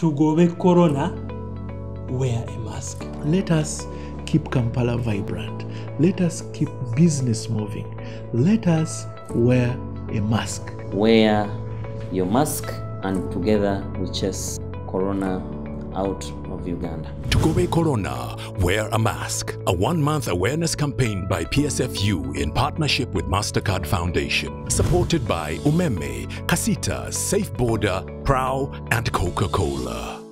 to go away corona, wear a mask. Let us keep Kampala vibrant. Let us keep business moving. Let us wear a mask. Wear your mask and together we chase corona out of Uganda. Tugobe Corona, Wear a Mask, a one month awareness campaign by PSFU in partnership with MasterCard Foundation. Supported by Umeme, Casita, SafeBoda, Prow, and Coca Cola.